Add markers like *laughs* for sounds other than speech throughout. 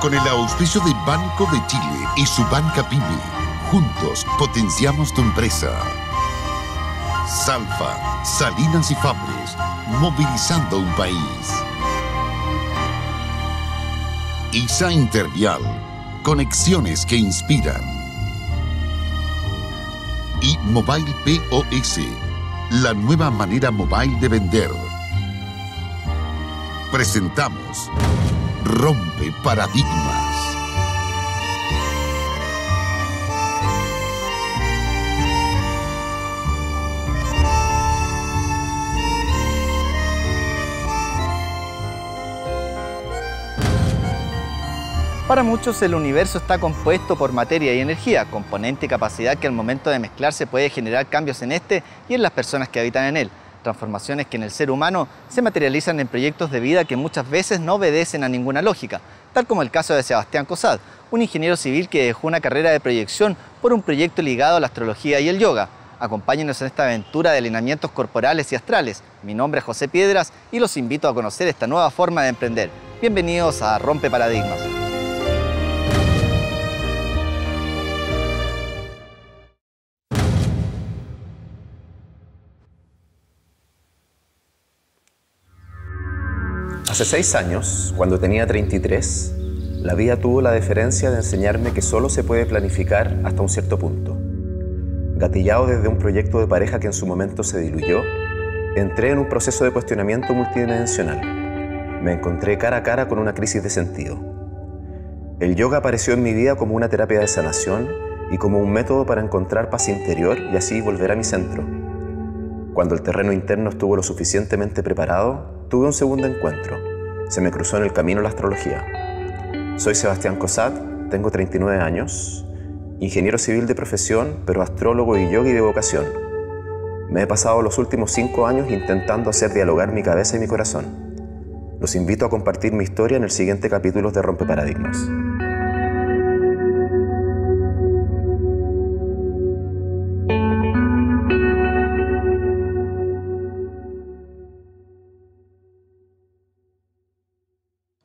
Con el auspicio de Banco de Chile y su banca PYME, juntos potenciamos tu empresa. Salfa, Salinas y Fabres, movilizando un país. ISA Intervial, conexiones que inspiran. Y Mobile POS, la nueva manera mobile de vender. Presentamos Rompe Paradigmas. Para muchos el universo está compuesto por materia y energía, componente y capacidad que al momento de mezclarse puede generar cambios en este y en las personas que habitan en él. Transformaciones que en el ser humano se materializan en proyectos de vida que muchas veces no obedecen a ninguna lógica, tal como el caso de Sebastián Cosad, un ingeniero civil que dejó una carrera de proyección por un proyecto ligado a la astrología y el yoga. Acompáñenos en esta aventura de alineamientos corporales y astrales. Mi nombre es José Piedras y los invito a conocer esta nueva forma de emprender. Bienvenidos a Rompe Paradigmas. Hace seis años, cuando tenía 33, la vida tuvo la deferencia de enseñarme que solo se puede planificar hasta un cierto punto. Gatillado desde un proyecto de pareja que en su momento se diluyó, entré en un proceso de cuestionamiento multidimensional. Me encontré cara a cara con una crisis de sentido. El yoga apareció en mi vida como una terapia de sanación y como un método para encontrar paz interior y así volver a mi centro. Cuando el terreno interno estuvo lo suficientemente preparado, tuve un segundo encuentro. Se me cruzó en el camino la astrología. Soy Sebastián Cosat, tengo 39 años, ingeniero civil de profesión, pero astrólogo y yogi de vocación. Me he pasado los últimos cinco años intentando hacer dialogar mi cabeza y mi corazón. Los invito a compartir mi historia en el siguiente capítulo de Rompe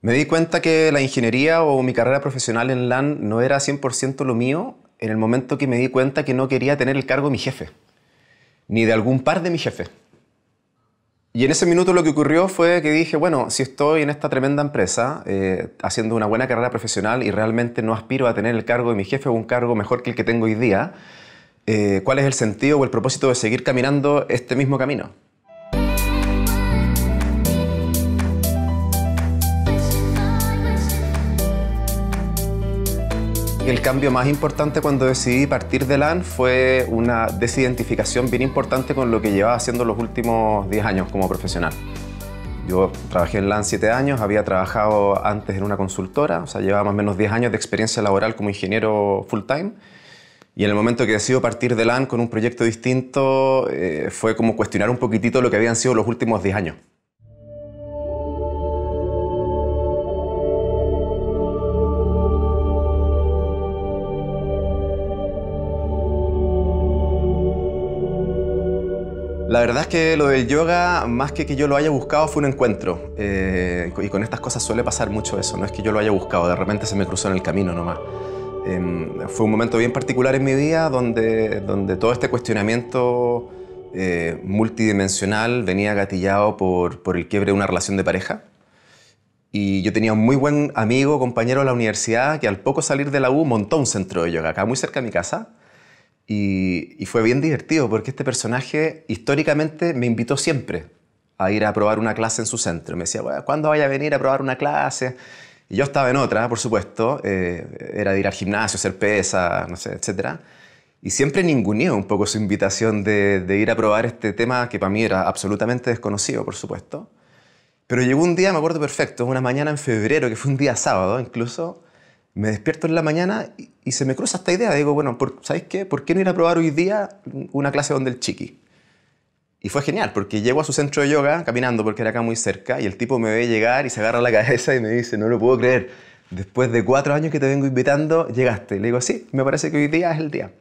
Me di cuenta que la ingeniería o mi carrera profesional en LAN no era 100% lo mío en el momento que me di cuenta que no quería tener el cargo de mi jefe, ni de algún par de mi jefe. Y en ese minuto lo que ocurrió fue que dije, bueno, si estoy en esta tremenda empresa, eh, haciendo una buena carrera profesional y realmente no aspiro a tener el cargo de mi jefe o un cargo mejor que el que tengo hoy día, eh, ¿cuál es el sentido o el propósito de seguir caminando este mismo camino? El cambio más importante cuando decidí partir de LAN fue una desidentificación bien importante con lo que llevaba haciendo los últimos 10 años como profesional. Yo trabajé en LAN 7 años, había trabajado antes en una consultora, o sea, llevaba más o menos 10 años de experiencia laboral como ingeniero full time. Y en el momento que decido partir de LAN con un proyecto distinto, eh, fue como cuestionar un poquitito lo que habían sido los últimos 10 años. Verdad es que lo del yoga, más que que yo lo haya buscado, fue un encuentro. Eh, y con estas cosas suele pasar mucho eso, no es que yo lo haya buscado, de repente se me cruzó en el camino nomás. Eh, fue un momento bien particular en mi vida donde, donde todo este cuestionamiento eh, multidimensional venía gatillado por, por el quiebre de una relación de pareja. Y yo tenía un muy buen amigo, compañero de la universidad, que al poco salir de la U montó un centro de yoga acá, muy cerca de mi casa. Y, fue bien divertido porque este personaje históricamente me invitó siempre a ir a probar una clase en su centro. Me decía, ¿cuándo vaya a venir a probar una clase? Y yo estaba en otra, por supuesto, eh, era de ir al gimnasio, hacer pesa, no sé, etc. Y siempre ninguneó un poco su invitación de, de, ir a probar este tema que para mí era absolutamente desconocido, por supuesto. Pero llegó un día, me acuerdo perfecto, una mañana en febrero, que fue un día sábado incluso, me despierto en la mañana y, se me cruza esta idea. Digo, bueno, ¿sabéis qué? ¿Por qué no ir a probar hoy día una clase donde el chiqui? Y fue genial, porque llego a su centro de yoga caminando, porque era acá muy cerca, y el tipo me ve llegar y se agarra la cabeza y me dice, no lo puedo creer, después de cuatro años que te vengo invitando, llegaste. Y le digo, sí, me parece que hoy día es el día.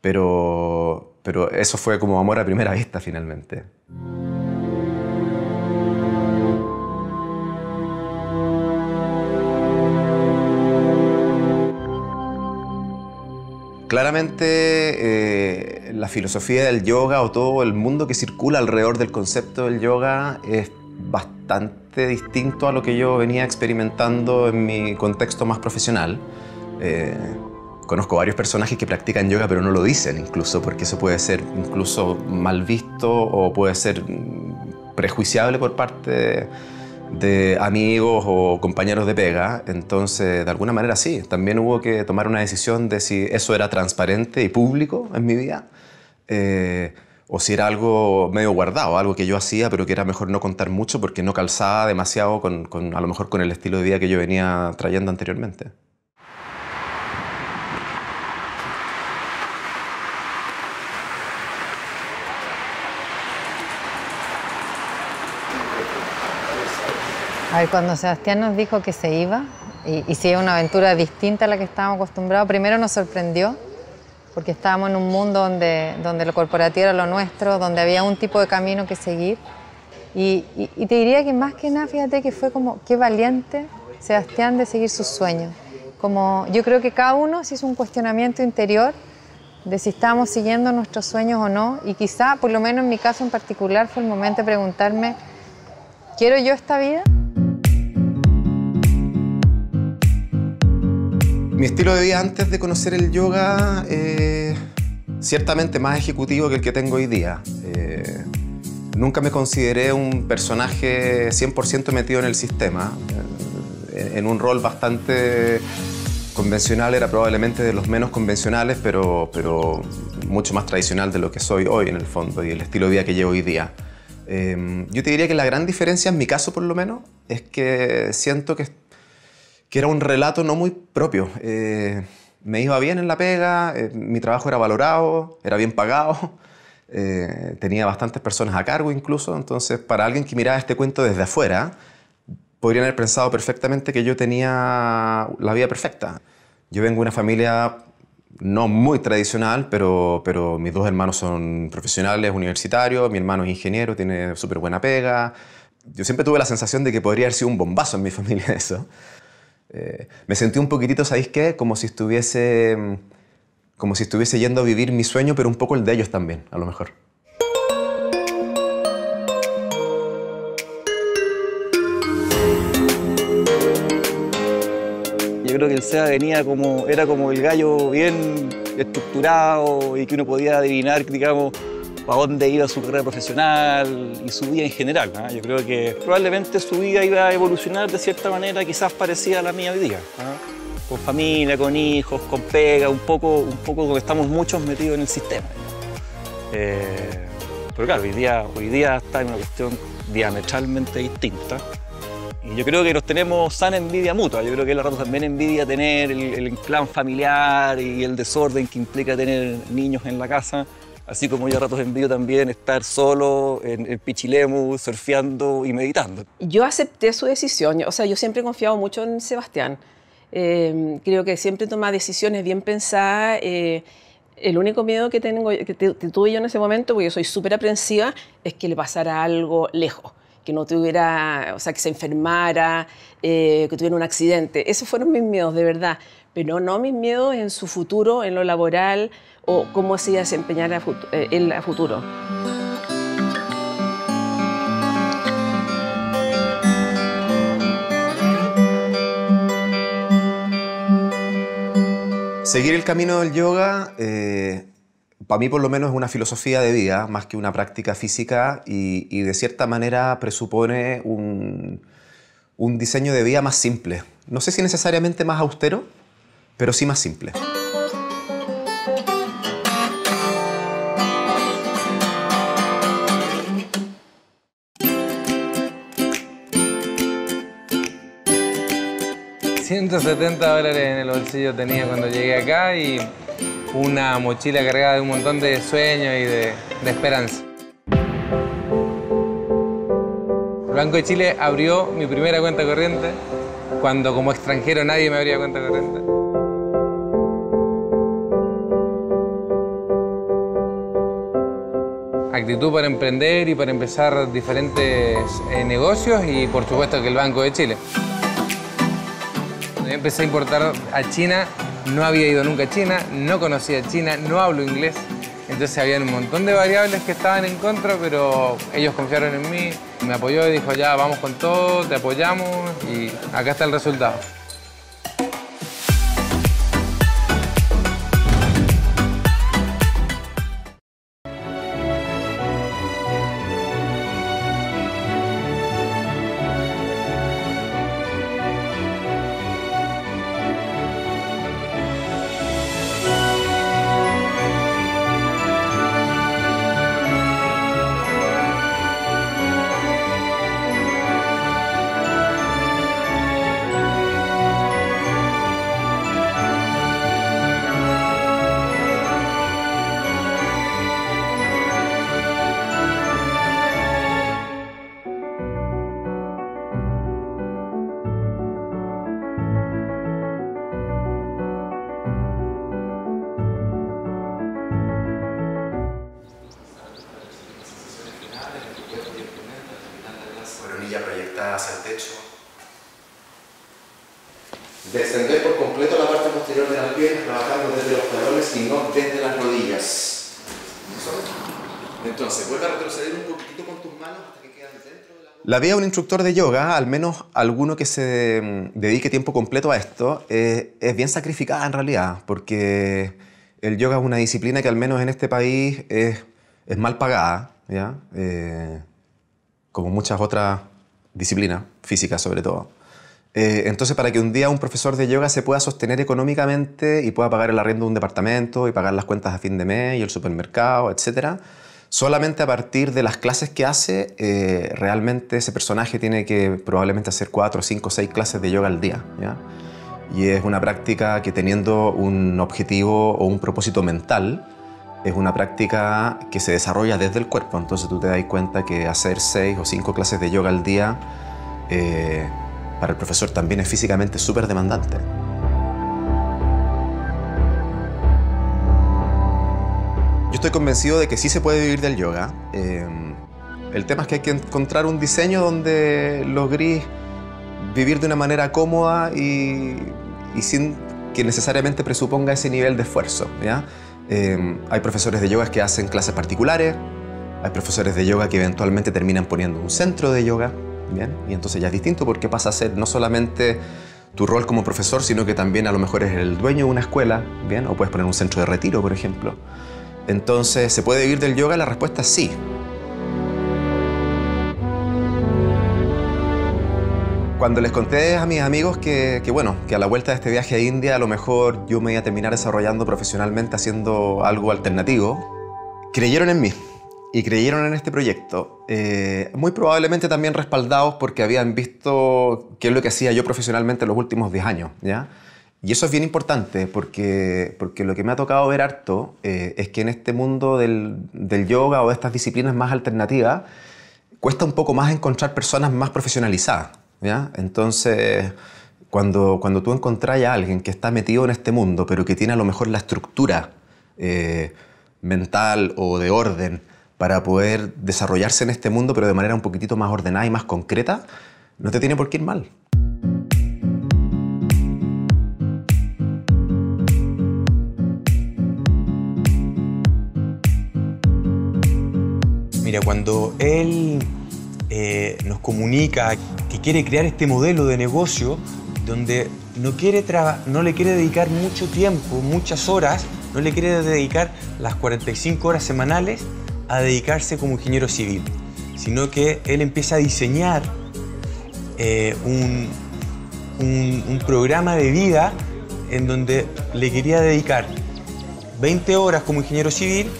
Pero, pero eso fue como amor a primera vista finalmente. Claramente eh, la filosofía del yoga o todo el mundo que circula alrededor del concepto del yoga es bastante distinto a lo que yo venía experimentando en mi contexto más profesional. Eh, conozco varios personajes que practican yoga pero no lo dicen incluso porque eso puede ser incluso mal visto o puede ser prejuiciable por parte de de amigos o compañeros de pega, entonces de alguna manera sí, también hubo que tomar una decisión de si eso era transparente y público en mi vida eh, o si era algo medio guardado, algo que yo hacía pero que era mejor no contar mucho porque no calzaba demasiado con, a lo mejor con el estilo de vida que yo venía trayendo anteriormente. Cuando Sebastián nos dijo que se iba, y, y si es una aventura distinta a la que estábamos acostumbrados, primero nos sorprendió, porque estábamos en un mundo donde, donde lo corporativo era lo nuestro, donde había un tipo de camino que seguir. Y, te diría que más que nada, fíjate que fue como, qué valiente Sebastián de seguir sus sueños. Como yo creo que cada uno se hizo un cuestionamiento interior de si estábamos siguiendo nuestros sueños o no, y quizá, por lo menos en mi caso en particular, fue el momento de preguntarme, ¿quiero yo esta vida? Mi estilo de vida antes de conocer el yoga, eh, ciertamente más ejecutivo que el que tengo hoy día. Eh, nunca me consideré un personaje 100% metido en el sistema. Eh, en un rol bastante convencional, era probablemente de los menos convencionales, pero, pero mucho más tradicional de lo que soy hoy en el fondo y el estilo de vida que llevo hoy día. yo te diría que la gran diferencia, en mi caso por lo menos, es que siento que que era un relato no muy propio. Eh, me iba bien en la pega, eh, mi trabajo era valorado, era bien pagado, *laughs* eh, tenía bastantes personas a cargo incluso, entonces para alguien que miraba este cuento desde afuera, podrían haber pensado perfectamente que yo tenía la vida perfecta. Yo vengo de una familia no muy tradicional, pero, pero mis dos hermanos son profesionales, universitarios, mi hermano es ingeniero, tiene súper buena pega. Yo siempre tuve la sensación de que podría haber sido un bombazo en mi *laughs* familia eso. Eh, me sentí un poquitito, ¿sabéis qué? Como si estuviese mm, como si estuviese yendo a vivir mi sueño, pero un poco el de ellos también, a lo mejor. Yo creo que el SEA venía como, era como el gallo bien estructurado y que uno podía adivinar, digamos, a dónde iba su carrera profesional y su vida en general. ¿ah? Yo creo que probablemente su vida iba a evolucionar de cierta manera quizás parecida a la mía hoy día. ¿ah? Con familia, con hijos, con pega, un poco, un poco donde estamos muchos metidos en el sistema. Eh, pero claro, hoy día, hoy día está en una cuestión diametralmente distinta. Y yo creo que nos tenemos sana envidia mutua. Yo creo que la rato también envidia tener el, el clan familiar y el desorden que implica tener niños en la casa así como yo a ratos envío también estar solo en, Pichilemu, surfeando y meditando. Yo acepté su decisión, o sea, yo siempre he confiado mucho en Sebastián. Eh, creo que siempre toma decisiones bien pensadas. Eh, el único miedo que, tengo, que tuve yo en ese momento, porque yo soy súper aprensiva, es que le pasara algo lejos que no tuviera, o sea, que se enfermara, eh, que tuviera un accidente. Esos fueron mis miedos, de verdad. Pero no mis miedos en su futuro, en lo laboral o cómo se iba eh, en el futuro. Seguir el camino del yoga, eh, para mí por lo menos es una filosofía de vida más que una práctica física y, de cierta manera presupone un, un diseño de vida más simple. No sé si necesariamente más austero, pero sí más simple. ...170 dólares en el bolsillo tenía cuando llegué acá y una mochila cargada de un montón de sueños y de, esperanza. Banco de Chile abrió mi primera cuenta corriente cuando como extranjero nadie me abría cuenta corriente. Actitud para emprender y para empezar diferentes eh, negocios y por supuesto que el Banco de Chile. Yo empecé a importar a China no había ido nunca a China, no conocía China, no hablo inglés. Entonces había un montón de variables que estaban en contra, pero ellos confiaron en mí, me apoyó y dijo, ya, vamos con todo, te apoyamos y acá está el resultado. Posterior de las piernas, trabajando desde los talones y no desde las rodillas. Entonces, vuelve a retroceder un poquitito con tus manos hasta que quedan dentro de la... La vida de un instructor de yoga, al menos alguno que se dedique tiempo completo a esto, eh, es bien sacrificada en realidad, porque el yoga es una disciplina que al menos en este país es, es mal pagada, ¿ya? Eh, como muchas otras disciplinas, físicas sobre todo. Eh, entonces, para que un día un profesor de yoga se pueda sostener económicamente y pueda pagar el arriendo de un departamento y pagar las cuentas a fin de mes y el supermercado, etc., solamente a partir de las clases que hace, eh, realmente ese personaje tiene que probablemente hacer cuatro, cinco, seis clases de yoga al día. ¿ya? Y es una práctica que teniendo un objetivo o un propósito mental, es una práctica que se desarrolla desde el cuerpo. Entonces tú te das cuenta que hacer seis o cinco clases de yoga al día eh, para el profesor también es físicamente súper demandante. Yo estoy convencido de que sí se puede vivir del yoga. Eh, el tema es que hay que encontrar un diseño donde logres vivir de una manera cómoda y, sin que necesariamente presuponga ese nivel de esfuerzo. Eh, hay profesores de yoga que hacen clases particulares, hay profesores de yoga que eventualmente terminan poniendo un centro de yoga, ¿bien? Y entonces ya es distinto porque pasa a ser no solamente tu rol como profesor, sino que también a lo mejor eres el dueño de una escuela, ¿bien? O puedes poner un centro de retiro, por ejemplo. Entonces, ¿se puede vivir del yoga? La respuesta es sí. Cuando les conté a mis amigos que, que, bueno, que a la vuelta de este viaje a India a lo mejor yo me iba a terminar desarrollando profesionalmente haciendo algo alternativo, creyeron en mí y creyeron en este proyecto. Eh, muy probablemente también respaldados porque habían visto qué es lo que hacía yo profesionalmente en los últimos 10 años. ¿ya? Y eso es bien importante porque, porque lo que me ha tocado ver harto eh, es que en este mundo del, del yoga o de estas disciplinas más alternativas cuesta un poco más encontrar personas más profesionalizadas. ¿ya? Entonces, cuando, cuando tú encontrás a alguien que está metido en este mundo, pero que tiene a lo mejor la estructura eh, mental o de orden para poder desarrollarse en este mundo, pero de manera un poquitito más ordenada y más concreta, no te tiene por qué ir mal. Mira, cuando él eh, nos comunica que quiere crear este modelo de negocio donde no, quiere no le quiere dedicar mucho tiempo, muchas horas, no le quiere dedicar las 45 horas semanales a dedicarse como ingeniero civil, sino que él empieza a diseñar eh, un, un, programa de vida en donde le quería dedicar 20 horas como ingeniero civil,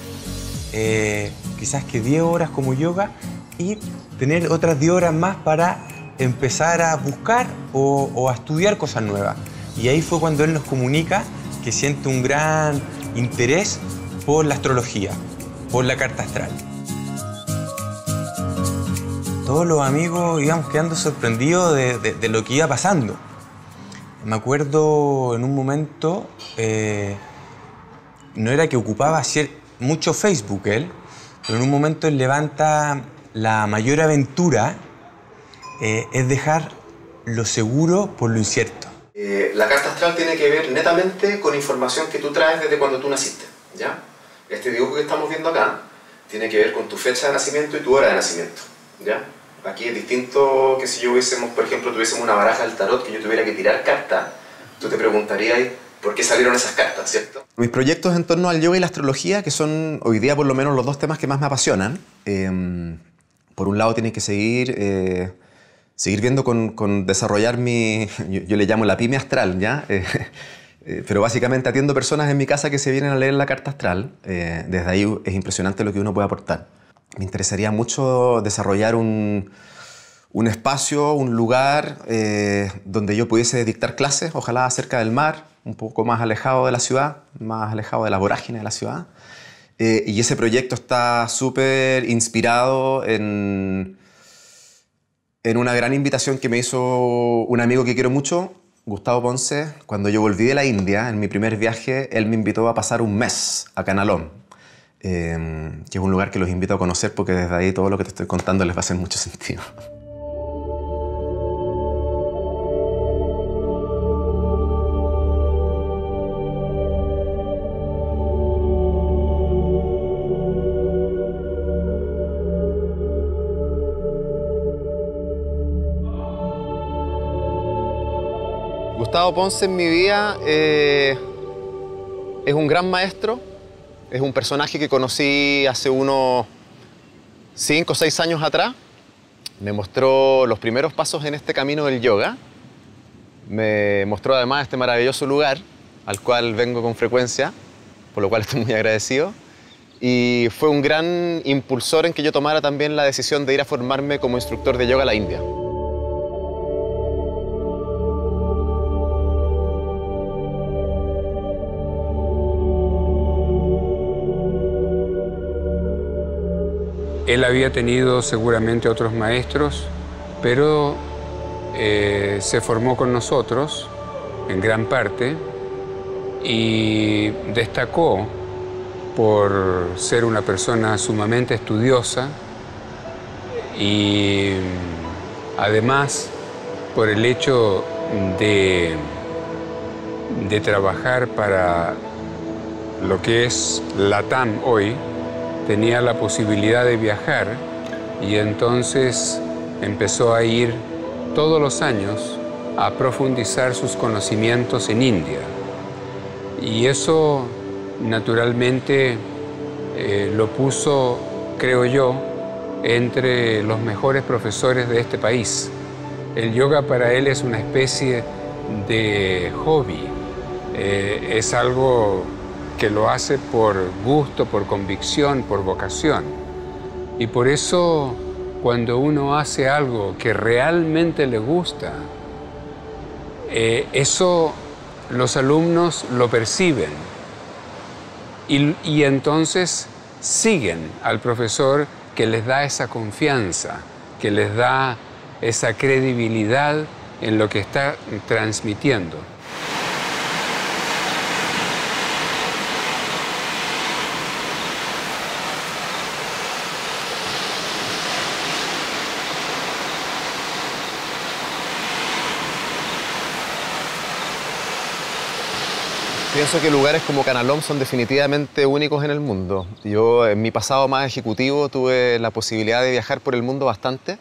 eh, quizás que 10 horas como yoga y tener otras 10 horas más para empezar a buscar o, o, a estudiar cosas nuevas. Y ahí fue cuando él nos comunica que siente un gran interés por la astrología, por la carta astral. Todos los amigos íbamos quedando sorprendidos de, lo que iba pasando. Me acuerdo en un momento, eh, no era que ocupaba mucho Facebook él, pero en un momento él levanta la mayor aventura eh, es dejar lo seguro por lo incierto. Eh, la carta astral tiene que ver netamente con información que tú traes desde cuando tú naciste, ¿ya? Este dibujo que estamos viendo acá tiene que ver con tu fecha de nacimiento y tu hora de nacimiento, ¿ya? Aquí es distinto que si yo hubiésemos, por ejemplo, tuviésemos una baraja del tarot que yo tuviera que tirar cartas, tú te preguntarías por qué salieron esas cartas, ¿cierto? Mis proyectos en torno al yoga y la astrología, que son hoy día por lo menos los dos temas que más me apasionan, em, por un lado tienen que seguir, eh, seguir viendo con, desarrollar mi, yo, le llamo la pyme astral, ¿ya? Eh, pero básicamente atiendo personas en mi casa que se vienen a leer la carta astral. Eh, desde ahí es impresionante lo que uno puede aportar. Me interesaría mucho desarrollar un, un espacio, un lugar donde yo pudiese dictar clases, ojalá cerca del mar, un poco más alejado de la ciudad, más alejado de la vorágine de la ciudad. Eh, y ese proyecto está súper inspirado en, en una gran invitación que me hizo un amigo que quiero mucho, Gustavo Ponce. Cuando yo volví de la India, en mi primer viaje, él me invitó a pasar un mes a Canalón, eh, que es un lugar que los invito a conocer porque desde ahí todo lo que te estoy contando les va a hacer mucho *laughs* sentido. Gustavo Ponce en mi vida eh, es un gran maestro, es un personaje que conocí hace unos 5 o 6 años atrás. Me mostró los primeros pasos en este camino del yoga. Me mostró además este maravilloso lugar al cual vengo con frecuencia, por lo cual estoy muy agradecido. Y fue un gran impulsor en que yo tomara también la decisión de ir a formarme como instructor de yoga a la India. Él había tenido seguramente otros maestros, pero eh, se formó con nosotros en gran parte y destacó por ser una persona sumamente estudiosa y además por el hecho de, de trabajar para lo que es LATAM hoy, tenía la posibilidad de viajar y entonces empezó a ir todos los años a profundizar sus conocimientos en India. Y eso naturalmente eh, lo puso, creo yo, entre los mejores profesores de este país. El yoga para él es una especie de hobby, eh, es algo que lo hace por gusto, por convicción, por vocación. Y por eso cuando uno hace algo que realmente le gusta, eh, eso los alumnos lo perciben y, y entonces siguen al profesor que les da esa confianza, que les da esa credibilidad en lo que está transmitiendo. Pienso que lugares como Canalón son definitivamente únicos en el mundo. Yo en mi pasado más ejecutivo tuve la posibilidad de viajar por el mundo bastante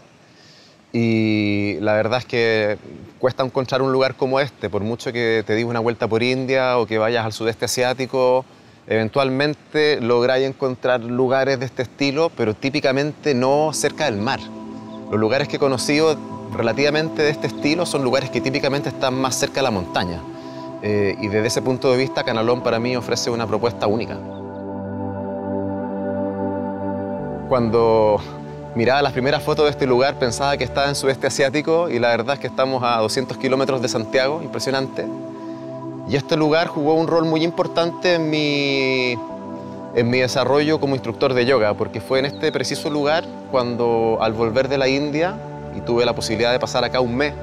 y la verdad es que cuesta encontrar un lugar como este, por mucho que te digas una vuelta por India o que vayas al sudeste asiático, eventualmente lográis encontrar lugares de este estilo, pero típicamente no cerca del mar. Los lugares que he conocido relativamente de este estilo son lugares que típicamente están más cerca de la montaña. Eh, y desde ese punto de vista, Canalón para mí ofrece una propuesta única. Cuando miraba las primeras fotos de este lugar pensaba que estaba en sudeste asiático y la verdad es que estamos a 200 kilómetros de Santiago, impresionante. Y este lugar jugó un rol muy importante en mi, en mi desarrollo como instructor de yoga, porque fue en este preciso lugar cuando al volver de la India y tuve la posibilidad de pasar acá un mes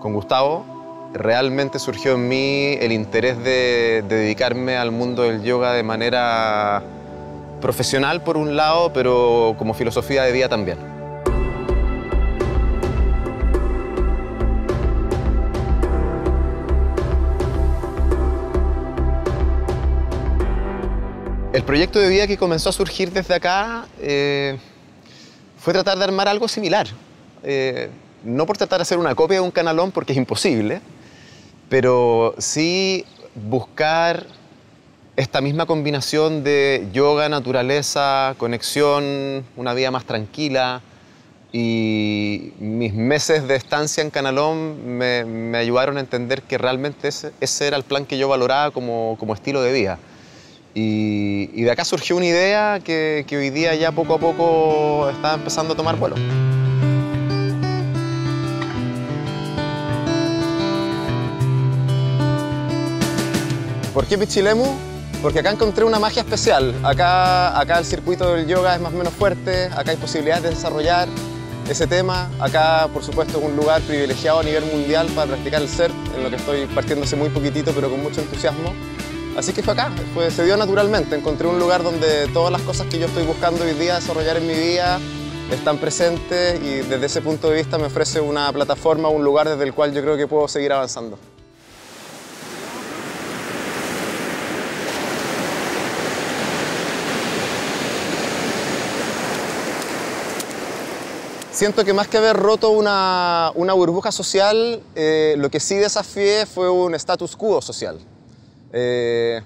con Gustavo, realmente surgió en mí el interés de, dedicarme al mundo del yoga de manera profesional por un lado, pero como filosofía de vida también. El proyecto de vida que comenzó a surgir desde acá eh, fue tratar de armar algo similar. Eh, no por tratar de hacer una copia de un canalón, porque es imposible, pero sí buscar esta misma combinación de yoga, naturaleza, conexión, una vida más tranquila. Y mis meses de estancia en Canalón me, me ayudaron a entender que realmente ese, ese, era el plan que yo valoraba como, como estilo de vida. Y, y, de acá surgió una idea que, que hoy día ya poco a poco está empezando a tomar vuelo. ¿Por qué Pichilemu? Porque acá encontré una magia especial. Acá, acá el circuito del yoga es más o menos fuerte, acá hay posibilidades de desarrollar ese tema. Acá, por supuesto, es un lugar privilegiado a nivel mundial para practicar el surf, en lo que estoy partiéndose muy poquitito, pero con mucho entusiasmo. Así que fue acá, fue, se dio naturalmente. Encontré un lugar donde todas las cosas que yo estoy buscando hoy día desarrollar en mi vida están presentes y desde ese punto de vista me ofrece una plataforma, un lugar desde el cual yo creo que puedo seguir avanzando. Siento que más que haber roto una, una burbuja social, eh, lo que sí desafié fue un status quo social. Eh,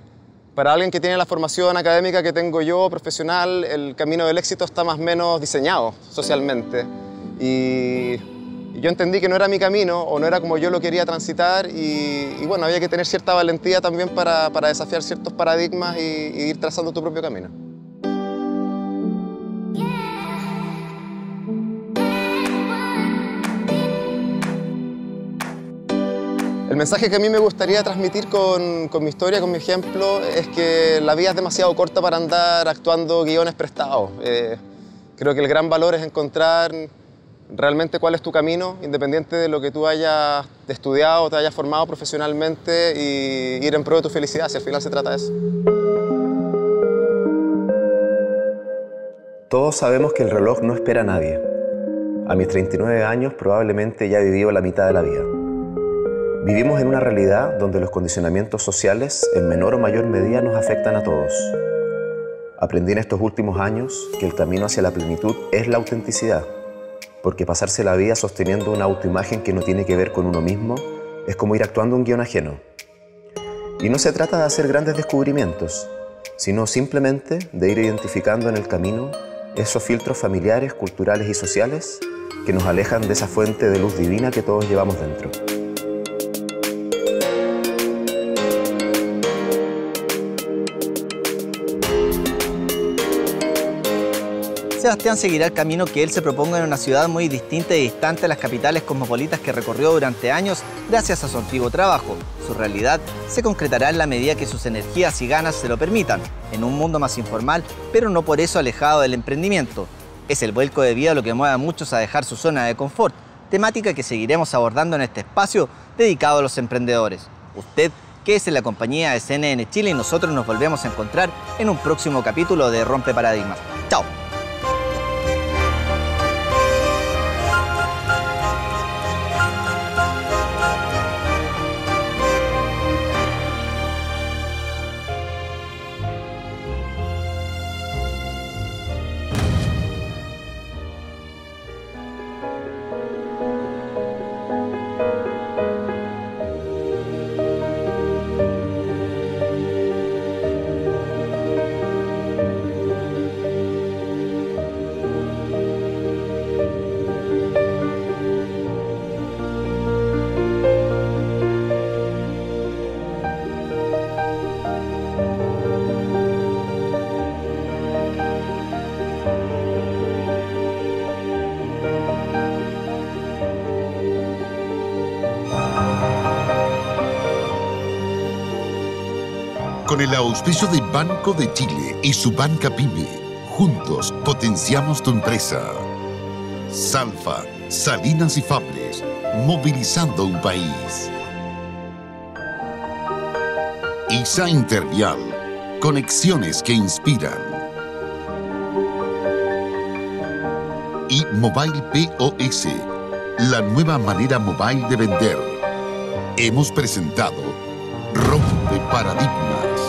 para alguien que tiene la formación académica que tengo yo, profesional, el camino del éxito está más o menos diseñado socialmente. Y, yo entendí que no era mi camino o no era como yo lo quería transitar y, y bueno, había que tener cierta valentía también para, para desafiar ciertos paradigmas y, y ir trazando tu propio camino. El mensaje que a mí me gustaría transmitir con, con, mi historia, con mi ejemplo, es que la vida es demasiado corta para andar actuando guiones prestados. Eh, creo que el gran valor es encontrar realmente cuál es tu camino, independiente de lo que tú hayas estudiado, te hayas formado profesionalmente y ir en pro de tu felicidad, si al final se trata de eso. Todos sabemos que el reloj no espera a nadie. A mis 39 años probablemente ya he vivido la mitad de la vida. Vivimos en una realidad donde los condicionamientos sociales en menor o mayor medida nos afectan a todos. Aprendí en estos últimos años que el camino hacia la plenitud es la autenticidad, porque pasarse la vida sosteniendo una autoimagen que no tiene que ver con uno mismo es como ir actuando un guion ajeno. Y no se trata de hacer grandes descubrimientos, sino simplemente de ir identificando en el camino esos filtros familiares, culturales y sociales que nos alejan de esa fuente de luz divina que todos llevamos dentro. Sebastián seguirá el camino que él se proponga en una ciudad muy distinta y distante de las capitales cosmopolitas que recorrió durante años gracias a su antiguo trabajo. Su realidad se concretará en la medida que sus energías y ganas se lo permitan, en un mundo más informal, pero no por eso alejado del emprendimiento. Es el vuelco de vida lo que mueve a muchos a dejar su zona de confort, temática que seguiremos abordando en este espacio dedicado a los emprendedores. Usted es en la compañía de CNN Chile y nosotros nos volvemos a encontrar en un próximo capítulo de Rompe Paradigmas. ¡Chao! Con el auspicio de Banco de Chile y su banca PYME, juntos potenciamos tu empresa. Salfa, Salinas y Fables, movilizando un país. ISA Intervial, conexiones que inspiran. Y Mobile POS, la nueva manera mobile de vender. Hemos presentado Rompe Paradigmas